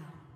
down.